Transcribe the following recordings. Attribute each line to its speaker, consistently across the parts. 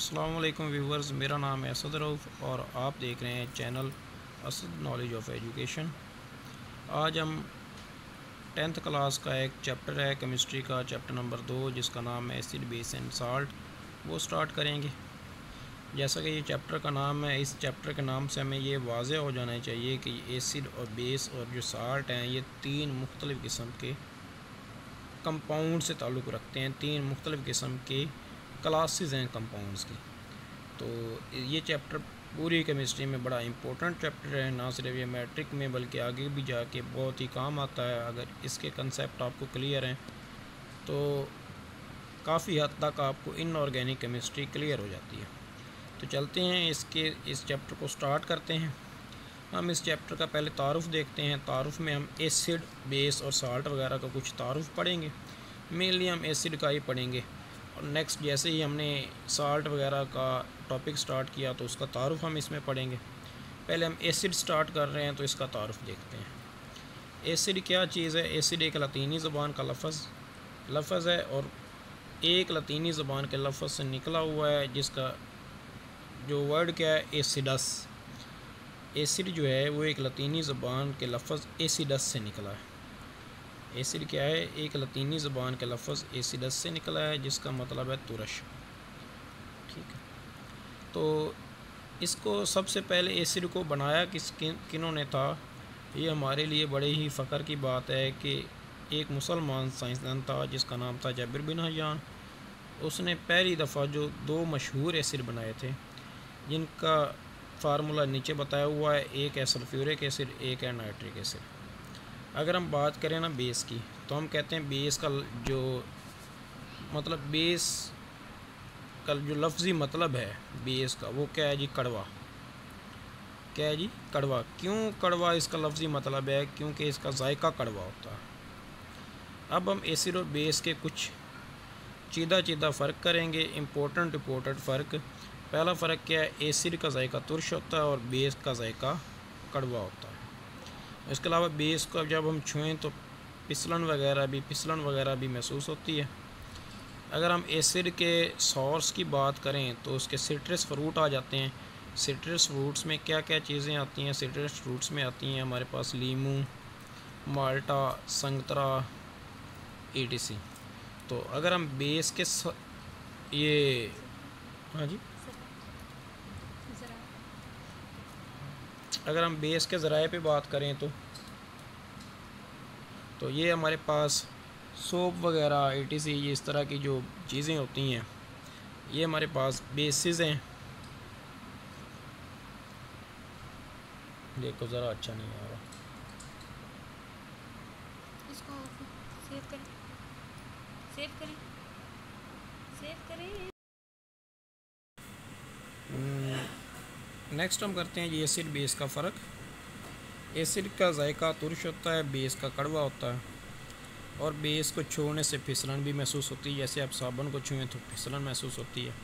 Speaker 1: वालेकुम व्यूवर्स मेरा नाम है असद रऊफ़ और आप देख रहे हैं channel Asad knowledge of education आज हम टेंथ क्लास का एक चैप्टर है केमिस्ट्री का चैप्टर नंबर दो, जिसका नाम है एसिड बेस एंड साल्ट वो स्टार्ट करेंगे। जैसा कि ये चैप्टर का नाम है, इस चैप्टर के नाम से हमें ये वाज हो जाना चाहिए कि एसिड और बेस और जो साल्ट हैं, ये तीन मुख्तलिफ़ किस्म के कंपाउंड से ताल्लुक़ रखते हैं, तीन मुख्तलिफ़ किस्म के क्लासेस हैं कंपाउंड्स की। तो ये चैप्टर पूरी केमिस्ट्री में बड़ा इंपॉर्टेंट चैप्टर है, ना सिर्फ़ ये मैट्रिक में, बल्कि आगे भी जाके बहुत ही काम आता है, अगर इसके कंसेप्ट आपको क्लियर हैं तो काफ़ी हद तक आपको इनऑर्गेनिक केमिस्ट्री क्लियर हो जाती है। तो चलते हैं इसके, इस चैप्टर को स्टार्ट करते हैं। हम इस चैप्टर का पहले तारफ़ देखते हैं। तारुफ में हम एसिड बेस और साल्ट वगैरह का कुछ तारफ़ पढ़ेंगे। मेनली हम एसिड का ही पढ़ेंगे। नेक्स्ट जैसे ही हमने साल्ट वगैरह का टॉपिक स्टार्ट किया तो उसका तारुफ हम इसमें पढ़ेंगे। पहले हम एसिड स्टार्ट कर रहे हैं तो इसका तारुफ देखते हैं। एसिड क्या चीज़ है? एसिड एक लतीनी ज़बान का लफज लफज है और एक लतीनी ज़बान के लफज से निकला हुआ है, जिसका जो वर्ड क्या है? एसिडस एसिड जो है, वो एक लतीनी ज़बान के लफज एसिडस से निकला है। एसिड क्या है, एक लतीनी ज़बान के लफज एसिडस से निकला है, जिसका मतलब है तुरश। ठीक है। तो इसको सबसे पहले एसिड को बनाया किस, किनों ने था? ये हमारे लिए बड़े ही फ़ख्र की बात है कि एक मुसलमान साइंसदान था, जिसका नाम था जबिर बिन हजान उसने पहली दफ़ा जो दो मशहूर एसिड बनाए थे, जिनका फार्मूला नीचे बताया हुआ है, एक है सल्फ्यूरिक एसिड, एक है नाइट्रिक एसिड। अगर हम बात करें ना बेस की तो हम कहते हैं बेस का जो मतलब बेस का जो लफ्ज़ी मतलब है बेस का, वो क्या है जी? कड़वा। क्या है जी? कड़वा। क्यों कड़वा इसका लफ्ज़ी मतलब है? क्योंकि इसका जायका कड़वा होता है। अब हम एसिड और बेस के कुछ चीदा चीदा फ़र्क करेंगे इम्पोर्टेंट इम्पोर्टेंट फ़र्क। पहला फ़र्क क्या है? एसिड का जायका तुरश होता है और बेस का जायका कड़वा होता है। इसके अलावा बेस को जब हम छुएँ तो फिसलन वगैरह भी फिसलन वगैरह भी महसूस होती है। अगर हम एसिड के सोर्स की बात करें तो उसके सिट्रस फ्रूट आ जाते हैं। सिट्रस फ्रूट्स में क्या क्या चीज़ें आती हैं? सिट्रस फ्रूट्स में आती हैं हमारे पास लीमू, माल्टा, संतरा ई तो अगर हम बेस के स... ये हाँ जी? अगर हम बेस के ज़राए पे बात करें तो तो ये हमारे पास सोप वगैरह ए टी ये इस तरह की जो चीज़ें होती हैं, ये हमारे पास बेसिस हैं। देखो ज़रा अच्छा नहीं आ रहा इसको सेव करें सेव करें सेव करें नेक्स्ट हम करते हैं ये एसिड बेस का फ़र्क। एसिड का जायका तुरश होता है बेस का कड़वा होता है। और बेस को छूने से फिसलन भी महसूस होती है। जैसे आप साबुन को छुएँ तो फिसलन महसूस होती है।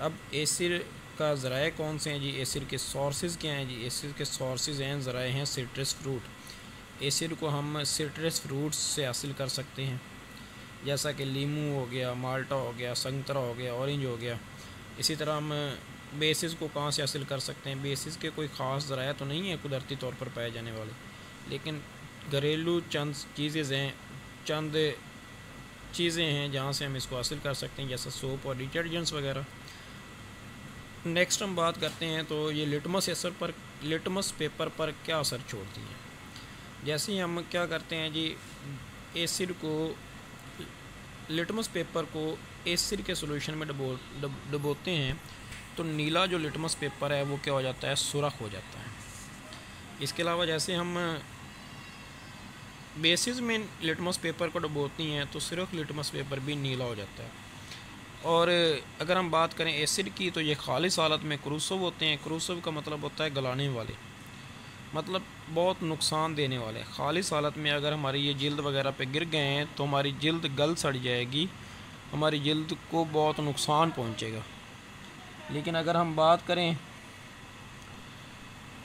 Speaker 1: अब एसिड का ज़राए कौन से हैं जी? एसिड के सोर्सेज क्या हैं जी? एसिड के सोर्सेज हैं ज़राए हैं सिट्रस फ्रूट एसिड को हम सिट्रस फ्रूट्स से हासिल कर सकते हैं। जैसा कि लीमू हो गया, माल्टा हो गया, संतरा हो गया ऑरेंज हो गया। इसी तरह हम बेसिस को कहाँ से हासिल कर सकते हैं? बेसिस के कोई ख़ास ज़राया तो नहीं है कुदरती तौर पर पाए जाने वाले। लेकिन घरेलू चंद चीज़ें हैं, चंद चीज़ें हैं जहाँ से हम इसको हासिल कर सकते हैं, जैसे सोप और डिटर्जेंट्स वगैरह। नेक्स्ट हम बात करते हैं तो ये लिटमस असर पर लिटमस पेपर पर क्या असर छोड़ती है? जैसे ही हम क्या करते हैं जी एसिड को लिटमस पेपर को एसिड के सोल्यूशन में डबो, डबोते हैं तो नीला जो लिटमस पेपर है, वो क्या हो जाता है? सुरख हो जाता है। इसके अलावा जैसे हम, बेसिस में लिटमस पेपर को डबोती हैं तो सिर्फ़ लिटमस पेपर भी नीला हो जाता है। और अगर हम बात करें एसिड की तो ये खालिश हालत में क्रूसव होते हैं। क्रूसव का मतलब होता है गलाने वाले। मतलब बहुत नुकसान देने वाले। खालिश हालत में अगर हमारी ये जल्द वगैरह पे गिर गए हैं तो हमारी जल्द गल सड़ जाएगी। हमारी जल्द को बहुत नुकसान पहुंचेगा। लेकिन अगर हम बात करें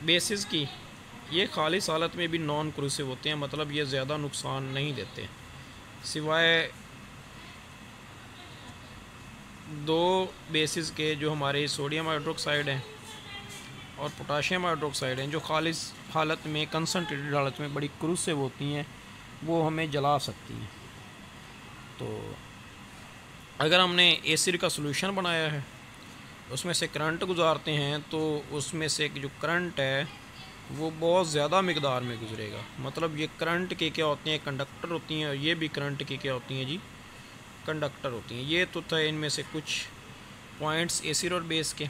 Speaker 1: बेसिस की, ये खालिश हालत में भी नॉन क्रूसिव होते हैं मतलब ये ज़्यादा नुकसान नहीं देते। सिवाय दो बेसिस के जो हमारे सोडियम हाइड्रोक्साइड हैं और पोटाशियम हाइड्रोक्साइड हैं, जो खालिश हालत में कंसनट्रेटेड हालत में बड़ी क्रूसिव होती हैं, वो हमें जला सकती हैं। तो अगर हमने एसिड का सोल्यूशन बनाया है उसमें से करंट गुजारते हैं तो उसमें से जो करंट है, वो बहुत ज़्यादा मकदार में गुजरेगा। मतलब ये करंट के क्या होते हैं? कंडक्टर होती हैं और ये भी करंट की क्या होती हैं जी? कंडक्टर होती हैं। ये तो था इनमें से कुछ पॉइंट्स एसिड और बेस के।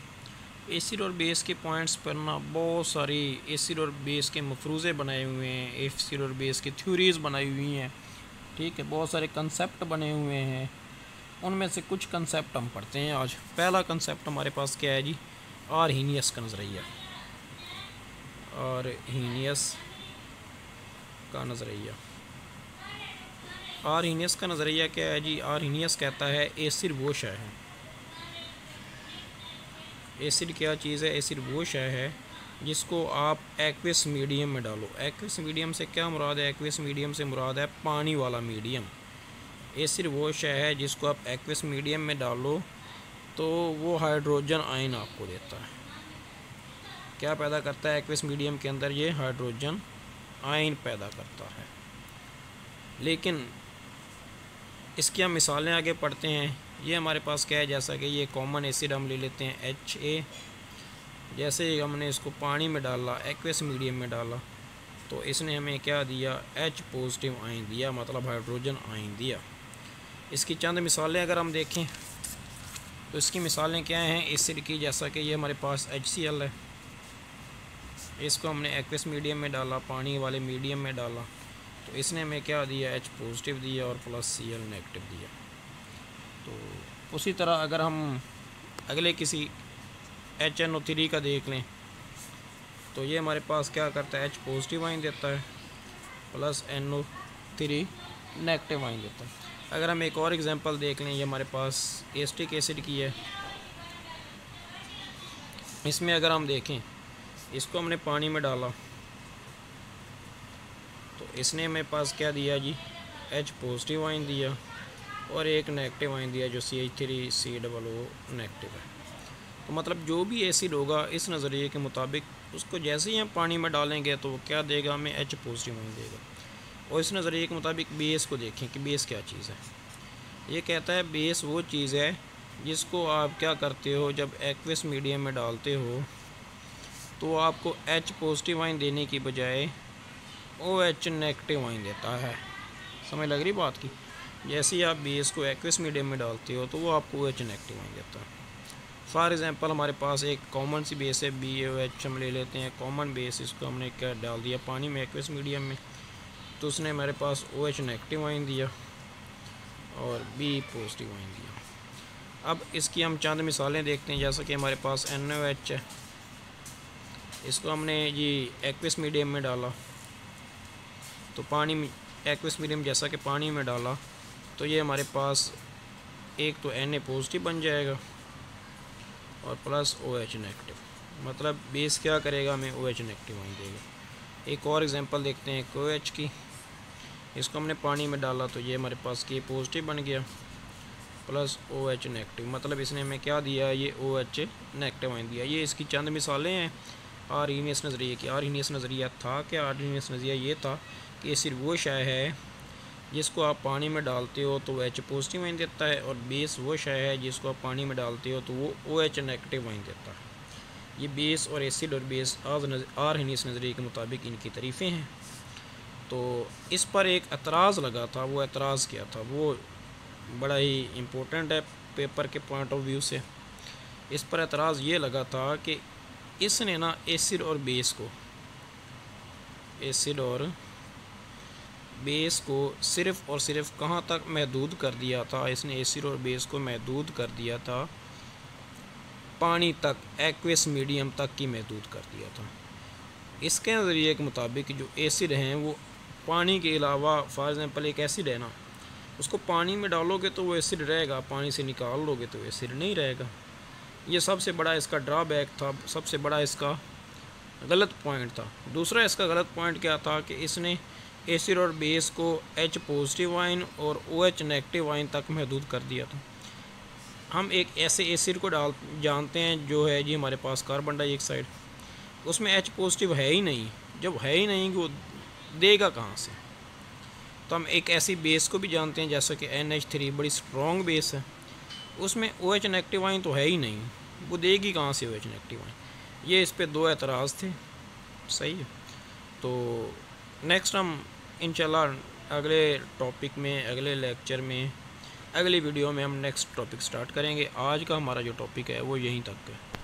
Speaker 1: एसिड और बेस के पॉइंट्स पर ना बहुत सारी एसिड और बेस के मफरूज़े बनाए हुए हैं। एसिड और बेस की थ्योरीज़ बनाई हुई हैं। ठीक है, बहुत सारे कंसेप्ट बने हुए हैं। उनमें से कुछ कंसेप्ट हम पढ़ते हैं आज। पहला कंसेप्ट हमारे पास क्या है जी? आर हीनियस का नज़रिया और हीनियस का नज़रिया आर हीनियस का नज़रिया क्या है जी? आर हीनियस कहता है एसिड वो शय है। एसिड क्या चीज़ है? एसिड वो शय है जिसको आप एक्विस मीडियम में डालो। एक्विस मीडियम से क्या मुराद है? एक्विस मीडियम से मुराद है पानी वाला मीडियम एसिड वो शय है जिसको आप एक्विस मीडियम में डालो तो वो हाइड्रोजन आयन आपको देता है। क्या पैदा करता है एक्विस मीडियम के अंदर? ये हाइड्रोजन आयन पैदा करता है। लेकिन इसकी हम मिसालें आगे पढ़ते हैं। ये हमारे पास क्या है? जैसा कि ये कॉमन एसिड हम ले लेते हैं एच ए जैसे ही हमने इसको पानी में डाला एक्वेस मीडियम में डाला तो इसने हमें क्या दिया? एच पॉजिटिव आइन दिया मतलब हाइड्रोजन आइन दिया। इसकी चंद मिसालें अगर हम देखें तो इसकी मिसालें क्या हैं? एसिड की, जैसा कि ये हमारे पास एल है। इसको हमने एक्वेस मीडियम में डाला, पानी वाले मीडियम में डाला। तो इसने हमें क्या दिया? एच पॉजिटिव दिया और प्लस सी एल नेगेटिव दिया। तो उसी तरह अगर हम अगले किसी एच एन ओ थ्री का देख लें तो ये हमारे पास क्या करता है? एच पॉजिटिव आइन देता है plus N O three negative ion देता है। अगर हम एक और एग्जांपल देख लें, ये हमारे पास एस्टिक एसिड की है। इसमें अगर हम देखें, इसको हमने पानी में डाला। तो इसने हमें पास क्या दिया जी? एच पॉजिटिव आइन दिया और एक नेगेटिव आइन दिया, जो C H three C double O negative है। तो मतलब जो भी एसिड होगा, इस नज़रिए के मुताबिक उसको जैसे ही हम पानी में डालेंगे तो वो क्या देगा? हमें एच पॉजिटिव आइन देगा। और इस नज़रिए के मुताबिक बेस को देखें कि बेस क्या चीज़ है। ये कहता है बेस वो चीज़ है जिसको आप क्या करते हो, जब एक्विस मीडियम में डालते हो तो आपको एच पॉजिटिव आइन देने की बजाय ओ एच नेगेटिव आइन देता है। समझ लग रही बात की? जैसे ही आप बेस को एक्विस मीडियम में डालते हो तो वो आपको ओ एच नेगेटिव आइन देता है। फॉर एग्ज़ाम्पल हमारे पास एक कॉमन सी बेस है बी ओ एच हम ले लेते हैं कॉमन बेस इसको हमने क्या डाल दिया, पानी में एक्विस मीडियम में। तो उसने हमारे पास ओ एच नेगेटिव आइन दिया और बी पॉजिटिव आइन दिया। अब इसकी हम चंद मिसालें देखते हैं, जैसा कि हमारे पास एन ओ एच है। इसको हमने जी एक्विस मीडियम में डाला। तो पानी एक्विस मीडियम जैसा कि पानी में डाला तो ये हमारे पास एक तो एन ए पॉजिटिव बन जाएगा और प्लस ओ एच नेगेटिव मतलब बेस क्या करेगा? हमें ओ एच नेगेटिव आइन देगा। एक और एग्जांपल देखते हैं ओ एच की। इसको हमने पानी में डाला तो ये हमारे पास के पॉजिटिव बन गया। प्लस ओ एच नेगेटिव मतलब इसने हमें क्या दिया? ये ओ एच नेगेटिव वहीं दिया। ये इसकी चंद मिसालें हैं। आर ईनियस नज़रिए की। आर ईनियस नज़रिया था कि आर ईनियस नज़रिया ये था कि सिर्फ़ वो शाय है जिसको आप पानी में डालते हो तो एच पॉजिटिव वाइन देता है और बेस वो शय है जिसको आप पानी में डालते हो तो वो ओ एच नेगेटिव वाइन देता है। ये बेस और एसिड और बेस आज आर हनीस नज़रिए के मुताबिक इनकी तरीफ़ें हैं। तो इस पर एक एतराज़ लगा था, वो एतराज़ किया था। वो बड़ा ही इम्पोर्टेंट है पेपर के पॉइंट ऑफ़ व्यू से। इस पर एतराज़ ये लगा था कि इसने ना एसिड और बेस को एसिड और बेस को सिर्फ़ और सिर्फ़ कहाँ तक महदूद कर दिया था? इसने एसिड और बेस को महदूद कर दिया था। पानी तक एक्वेस मीडियम तक की महदूद कर दिया था। इसके नज़रिए के मुताबिक जो एसिड हैं, वो पानी के अलावा फॉर एग्ज़ाम्पल, एक एसिड है ना, उसको पानी में डालोगे तो वो एसिड रहेगा, पानी से निकाल लोगे तो एसिड नहीं रहेगा। ये सबसे बड़ा इसका ड्रॉबैक था, सबसे बड़ा इसका गलत पॉइंट था। दूसरा इसका गलत पॉइंट क्या था कि इसने एसिड और बेस को एच पॉजिटिव आइन और ओ एच नेगेटिव आइन तक महदूद कर दिया था। हम एक ऐसे एसिड को डाल, जानते हैं जो है जी हमारे पास कार्बन डाइऑक्साइड उसमें एच पॉजिटिव है ही नहीं। जब है ही नहीं कि वो देगा कहाँ से? तो हम एक ऐसी बेस को भी जानते हैं, जैसा कि एन एच थ्री बड़ी स्ट्रॉन्ग बेस है। उसमें ओ एच नेगेटिव आइन तो है ही नहीं। वो देगी कहाँ से ओ एच नेगेटिव आइन ये इस पर दो एतराज़ थे। सही है। तो नेक्स्ट हम इंशाल्लाह अगले टॉपिक में, अगले लेक्चर में, अगली वीडियो में हम नेक्स्ट टॉपिक स्टार्ट करेंगे। आज का हमारा जो टॉपिक है, वो यहीं तक है।